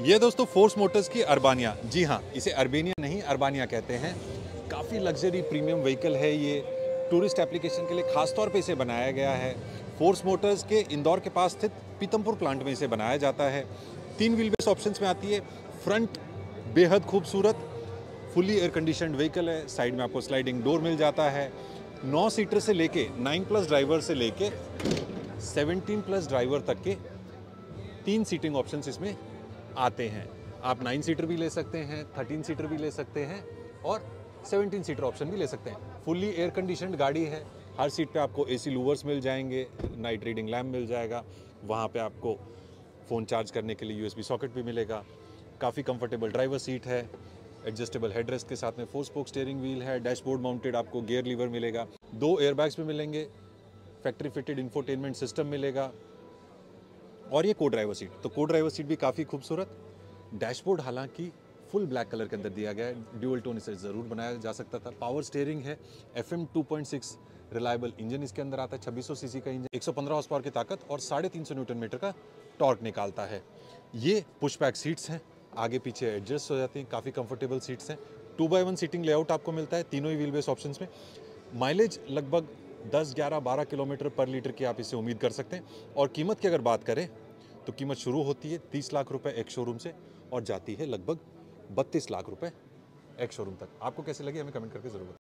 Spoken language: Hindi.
ये दोस्तों फोर्स मोटर्स की अरबानिया। जी हाँ इसे अरबेनिया नहीं, अरबानिया कहते हैं। काफ़ी लग्जरी प्रीमियम व्हीकल है ये। टूरिस्ट एप्लीकेशन के लिए खास तौर पे इसे बनाया गया है। फोर्स मोटर्स के इंदौर के पास स्थित पीतमपुर प्लांट में इसे बनाया जाता है। तीन व्हील बेस ऑप्शन में आती है। फ्रंट बेहद खूबसूरत फुली एयर कंडीशनड व्हीकल है। साइड में आपको स्लाइडिंग डोर मिल जाता है। नौ सीटर से लेके नाइन प्लस ड्राइवर से लेके सेवनटीन प्लस ड्राइवर तक के तीन सीटिंग ऑप्शंस इसमें आते हैं। आप नाइन सीटर भी ले सकते हैं थर्टीन सीटर भी ले सकते हैं और सेवनटीन सीटर ऑप्शन भी ले सकते हैं। फुल्ली एयर कंडीशनड गाड़ी है। हर सीट पे आपको एसी लूवर्स मिल जाएँगे नाइट रीडिंग लैम्प मिल जाएगा। वहाँ पे आपको फ़ोन चार्ज करने के लिए यूएसबी सॉकेट भी मिलेगा। काफ़ी कंफर्टेबल ड्राइवर सीट है। एडजस्टेबल हेडरेस्ट के साथ में फोर स्पोक स्टेयरिंग व्हील है। डैशबोर्ड माउंटेड आपको गियर लीवर मिलेगा। दो एयरबैग्स भी मिलेंगे। फैक्ट्री फिटेड इंफोटेनमेंट सिस्टम मिलेगा। और ये को ड्राइवर सीट तो को ड्राइवर सीट भी काफ़ी खूबसूरत। डैशबोर्ड हालाँकि फुल ब्लैक कलर के अंदर दिया गया है। ड्यूअल टोन इसे ज़रूर बनाया जा सकता था। पावर स्टेयरिंग है। एफ़ एम रिलायबल इंजन इसके अंदर आता है। छब्बीस सौ सीसी का इंजन 115 हॉर्स पावर की ताकत और साढ़े तीन सौ न्यूटन मीटर का टॉर्क निकालता है। ये पुश बैक सीट्स हैं। आगे पीछे एडजस्ट हो जाती हैं। काफ़ी कंफर्टेबल सीट्स हैं। Two by one seating layout आपको मिलता है। तीनों ही व्हील बेस ऑप्शन में। माइलेज लगभग 10, 11, 12 किलोमीटर पर लीटर की आप इसे उम्मीद कर सकते हैं। और कीमत की अगर बात करें तो कीमत शुरू होती है तीस लाख रुपये एक शोरूम से और जाती है लगभग बत्तीस लाख रुपये एक शोरूम तक। आपको कैसे लगे? हमें कमेंट करके ज़रूर